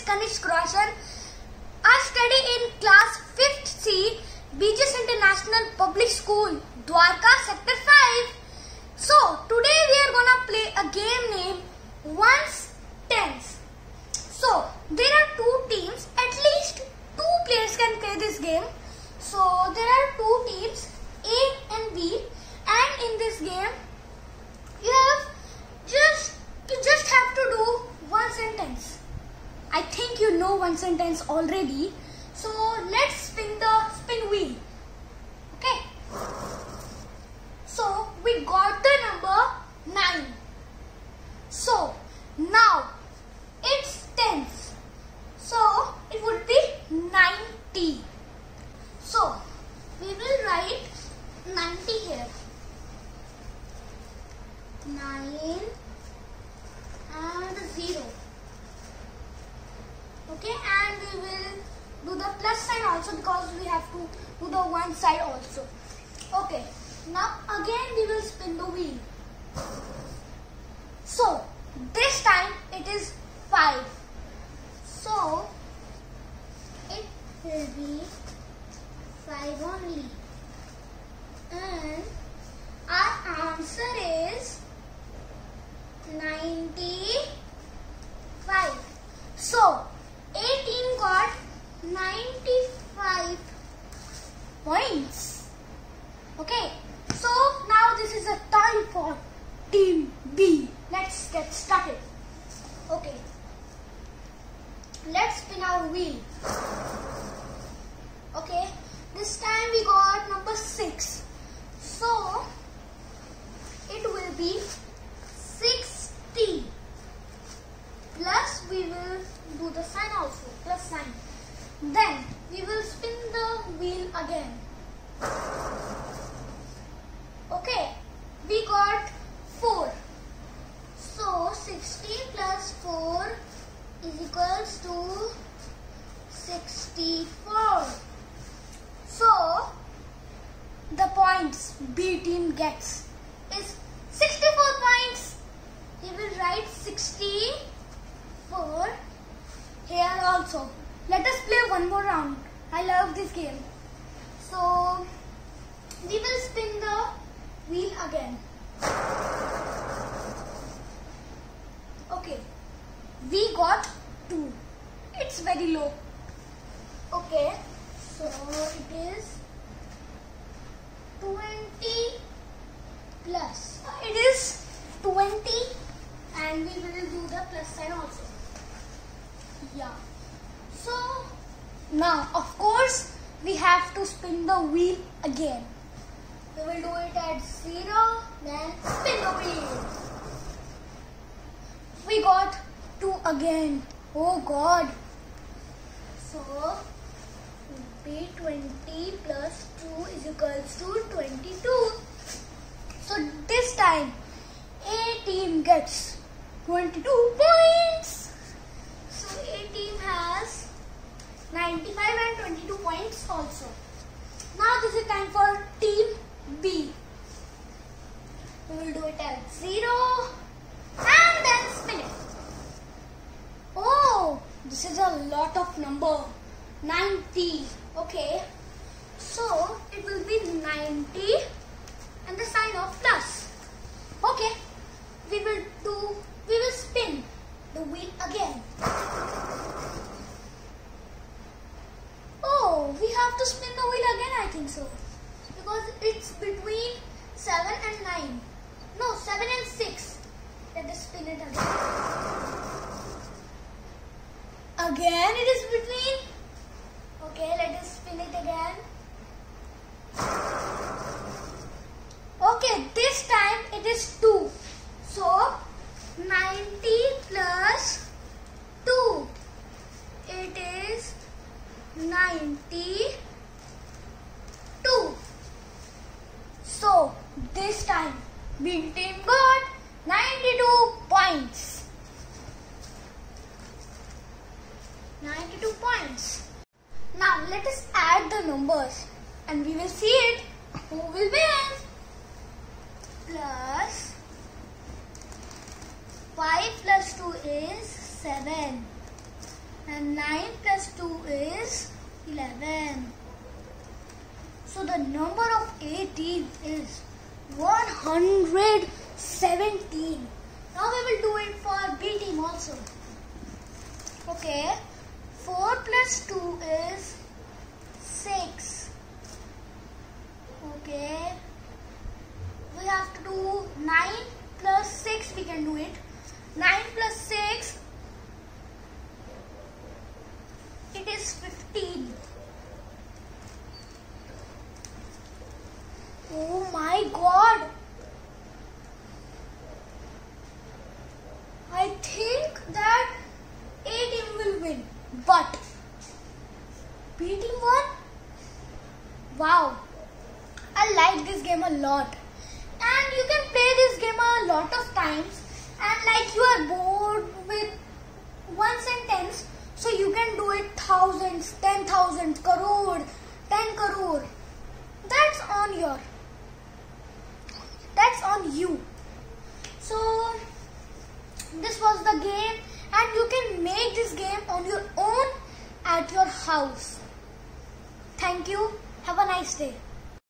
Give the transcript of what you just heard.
is Kanish Roshan. I study in class 5th C, BGS International Public School, Dwarka Sector 5. So, today sentence already. So let's spin the spin wheel. Okay. So we got the number 9. So now it's tens. So it would be 90. So we will write 90 here. 9 and 0 okay and we will do the plus sign also because we have to do the one side also. Okay now again we will spin the wheel so this time it is 5 so it will be 5 only and our answer is 95 so 18 got 95 points. Okay, so now this is a time for Team B. Let's get started. Okay, let's spin our wheel. Okay, this time we got number 6. So it will be 60 plus we will do the sign also plus sign then we will wheel again okay we got 4 so 60 plus 4 is equals to 64 so the points B team gets is 64 points we will write 64 here also. Let us play one more round. I love this game. So, we will spin the wheel again. Okay, we got 2. It's very low. Okay, so it is 20 plus. It is 20 and we will do the plus sign also. Yeah. So now of course we have to spin the wheel again. We will do it at zero, then spin the wheel. We got two again. Oh god. So be 20 plus 2 is equals to 22. So this time A team gets 22 points. So A team has 95 and 22 points also. Now this is time for team B. We will do it at 0 and then spin it. Oh, this is a lot of number. 90. Okay. So it will be 90 and the sign of plus. Okay. We will do we will spin the wheel again. Oh, we have to spin the wheel again, I think so. Because it's between 7 and 9. No, 7 and 6. Let us spin it again. Again, it is between. Okay, let us spin it again. Okay, this time it is 2. So, 90 plus 2. It is 92. So, this time, Team got 92 points. 92 points. Now, let us add the numbers and we will see it. Who will win? Plus 5 plus 2 is 7. and 9 plus 2 is 11. So the number of 18 is 117. Now we will do it for B team also. Okay. 4 plus 2 is 6. Okay. We have to do 9 plus 6 we can do it. 9 plus 6 it is 15. Oh my god! I think that A team will win, but B team won? Wow! I like this game a lot. And you can play this game a lot of times and like you are bored with ones and tens so you can do it thousands, ten thousands, crore, ten crore. That's on your that's on you. So this was the game and you can make this game on your own at your house. Thank you. Have a nice day.